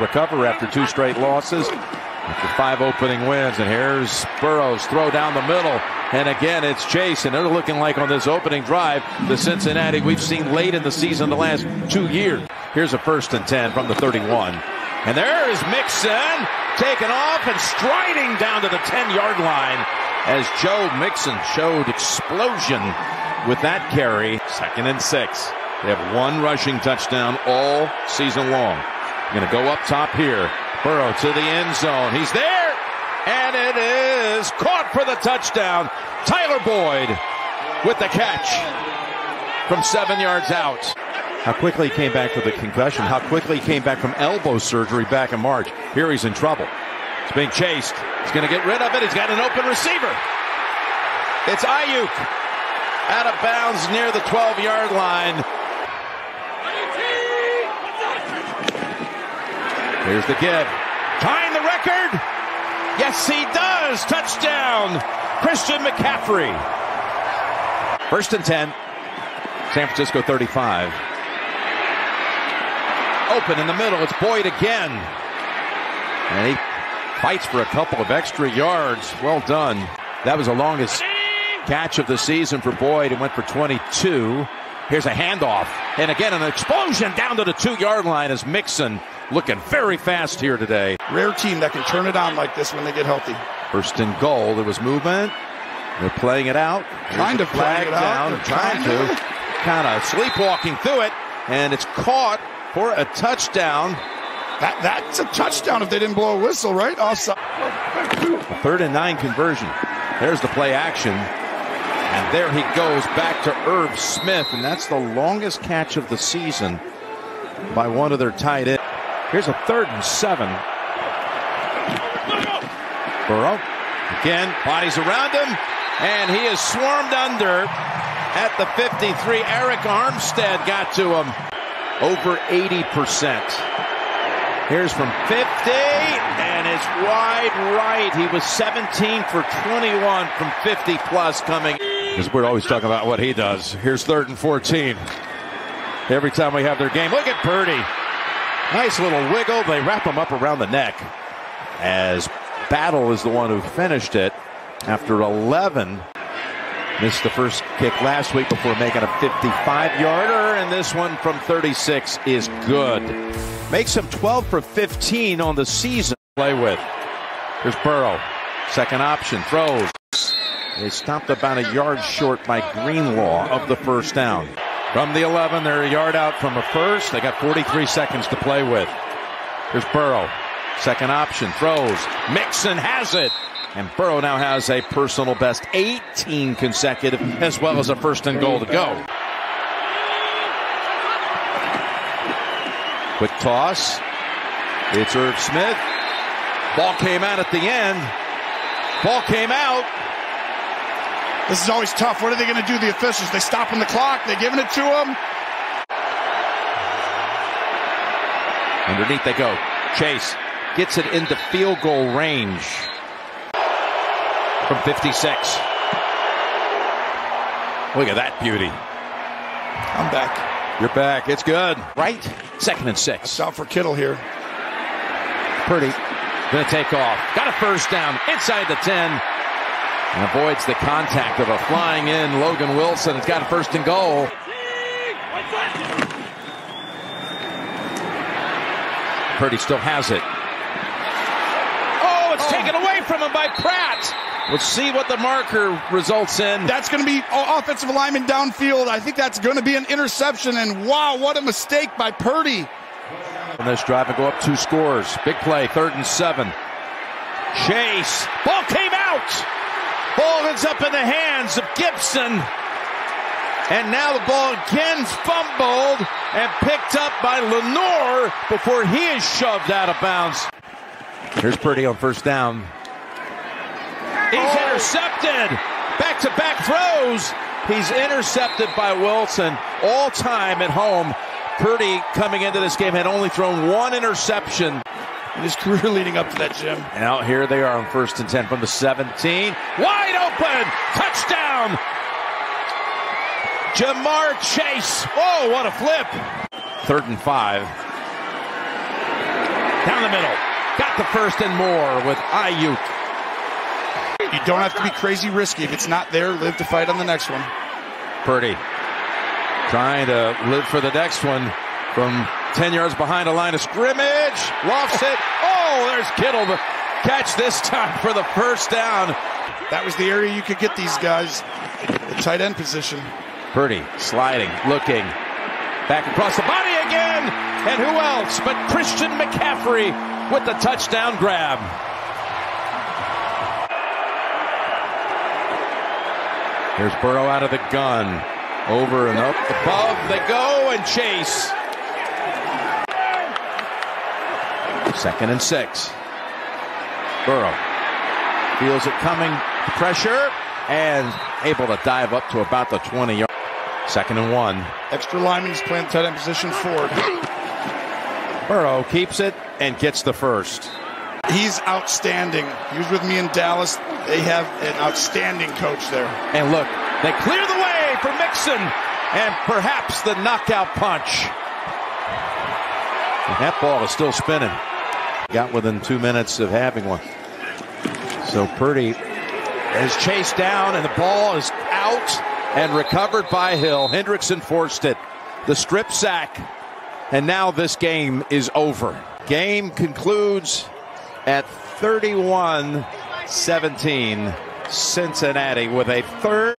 recover after two straight losses. After five opening wins, and here's Burrow's throw down the middle, and again it's Chase, and they're looking like on this opening drive the Cincinnati we've seen late in the season the last two years. Here's a first and ten from the 31, and there is Mixon taken off and striding down to the 10 yard line as Joe Mixon showed explosion with that carry. Second and six. They have one rushing touchdown all season long. Going to go up top here. Burrow to the end zone. He's there. And it is caught for the touchdown. Tyler Boyd with the catch from seven yards out. How quickly he came back from the concussion. How quickly he came back from elbow surgery back in March. Here he's in trouble. He's being chased. He's going to get rid of it. He's got an open receiver. It's Aiyuk out of bounds near the 12 yard line. Here's the give. Tying the record. Yes, he does. Touchdown. Christian McCaffrey. First and 10. San Francisco 35. Open in the middle. It's Boyd again. And he fights for a couple of extra yards. Well done. That was the longest catch of the season for Boyd. It went for 22. Here's a handoff. And again, an explosion down to the two yard line as Mixon looking very fast here today. Rare team that can turn it on like this when they get healthy. First and goal. There was movement. They're playing it out. Kind of flag down. Trying, trying to. Kind of sleepwalking through it. And it's caught for a touchdown. That, that's a touchdown if they didn't blow a whistle, right? Offside. Third and nine conversion. There's the play action. And there he goes back to Irv Smith. And that's the longest catch of the season by one of their tight ends. Here's a third and seven. Burrow. Again, bodies around him. And he is swarmed under at the 53. Arik Armstead got to him. Over 80%. Here's from 50, and it's wide right. He was 17 for 21 from 50 plus coming. Because we're always talking about what he does. Here's third and 14. Every time we have their game. Look at Purdy. Nice little wiggle. They wrap him up around the neck as Battle is the one who finished it after 11. Missed the first kick last week before making a 55 yarder, and this one from 36 is good. Makes him 12 for 15 on the season. Play with. Here's Burrow. Second option. Throws. They stopped about a yard short by Greenlaw of the first down. From the 11, they're a yard out from a first. They got 43 seconds to play with. Here's Burrow. Second option. Throws. Mixon has it. And Burrow now has a personal best 18 consecutive, as well as a first and goal to go. Quick toss. It's Irv Smith. Ball came out at the end. Ball came out. This is always tough. What are they going to do, the officials? They stopping the clock. They giving it to them. Underneath they go. Chase gets it into field goal range from 56. Look at that beauty. I'm back. You're back. It's good. Right? Second and six. That's out for Kittle here. Purdy going to take off. Got a first down inside the 10 and avoids the contact of a flying in Logan Wilson. It's got a first and goal. Purdy still has it. Oh, it's oh. taken away from him by Pratt. Let's see what the marker results in. That's going to be offensive alignment downfield. I think that's going to be an interception. And wow, what a mistake by Purdy. On this drive and go up two scores. Big play, third and seven. Chase. Ball came out. Ball ends up in the hands of Gibson. And now the ball again fumbled and picked up by Lenoir before he is shoved out of bounds. Here's Purdy on first down. He's oh. intercepted. Back to back throws. He's intercepted by Wilson. All time at home. Purdy coming into this game had only thrown one interception in his career leading up to that, Jim. Now here they are on first and 10 from the 17. Wide open! Touchdown! Ja'Marr Chase. Oh, what a flip. Third and five. Down the middle. Got the first and more with Aiyuk. You don't have to be crazy risky. If it's not there, live to fight on the next one. Purdy trying to live for the next one from 10 yards behind a line of scrimmage. Lofts it. Oh, there's Kittle. Catch this time for the first down. That was the area you could get these guys, the tight end position. Purdy sliding, looking. Back across the body again. And who else but Christian McCaffrey with the touchdown grab. Here's Burrow out of the gun. Over and up above they go and chase. Second and six. Burrow feels it coming. Pressure and able to dive up to about the 20 yard. Second and one. Extra lineman's playing tight end position forward. Burrow keeps it and gets the first. He's outstanding. He was with me in Dallas. They have an outstanding coach there. And look, they clear the way for Mixon and perhaps the knockout punch. And that ball is still spinning. Got within two minutes of having one. So Purdy is chased down and the ball is out and recovered by Hill. Hendrickson forced it. The strip sack. And now this game is over. Game concludes at 31 17. Cincinnati with a third.